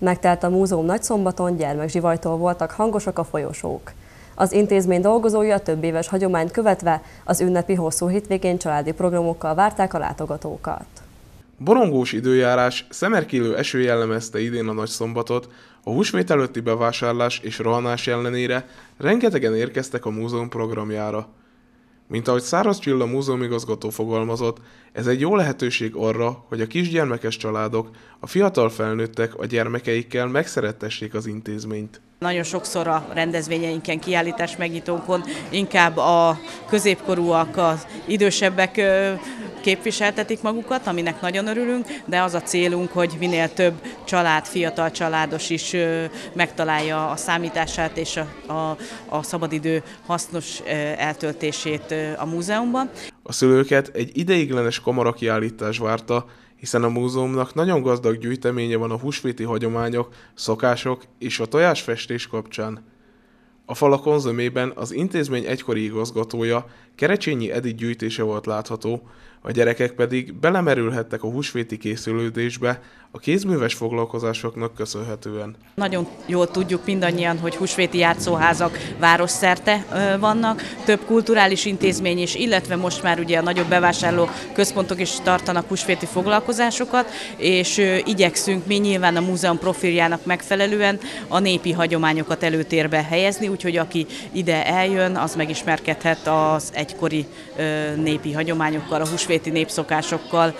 Megtelt a múzeum Nagyszombaton, gyermekzsivajtól voltak hangosak a folyosók. Az intézmény dolgozója több éves hagyományt követve az ünnepi hosszú hétvégén családi programokkal várták a látogatókat. Borongós időjárás, szemerkélő eső jellemezte idén a nagy szombatot, a húsvét előtti bevásárlás és rohanás ellenére rengetegen érkeztek a múzeum programjára. Mint ahogy Száraz Csilla múzeumigazgató fogalmazott, ez egy jó lehetőség arra, hogy a kisgyermekes családok, a fiatal felnőttek a gyermekeikkel megszerettessék az intézményt. Nagyon sokszor a rendezvényeinken, kiállítás megnyitónkon inkább a középkorúak, az idősebbek képviseltetik magukat, aminek nagyon örülünk, de az a célunk, hogy minél több család, fiatal családos is megtalálja a számítását és a, a, a szabadidő hasznos eltöltését a múzeumban. A szülőket egy ideiglenes kamarakiállítás várta, hiszen a múzeumnak nagyon gazdag gyűjteménye van a húsvéti hagyományok, szokások és a tojásfestés kapcsán. A falakon zömében az intézmény egykori igazgatója, Kerecsényi Edith gyűjtése volt látható, a gyerekek pedig belemerülhettek a húsvéti készülődésbe a kézműves foglalkozásoknak köszönhetően. Nagyon jól tudjuk mindannyian, hogy húsvéti játszóházak városszerte vannak, több kulturális intézmény is, illetve most már ugye a nagyobb bevásárló központok is tartanak húsvéti foglalkozásokat, és igyekszünk mi nyilván a múzeum profiljának megfelelően a népi hagyományokat előtérbe helyezni, úgyhogy aki ide eljön, az megismerkedhet az egykori népi hagyományokkal, a húsvéti népszokásokkal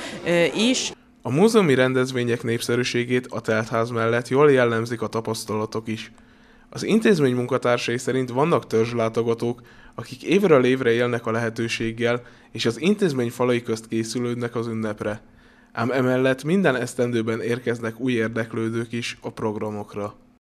is. A múzeumi rendezvények népszerűségét a teltház mellett jól jellemzik a tapasztalatok is. Az intézmény munkatársai szerint vannak törzslátogatók, akik évről évre élnek a lehetőséggel, és az intézmény falai közt készülődnek az ünnepre. Ám emellett minden esztendőben érkeznek új érdeklődők is a programokra.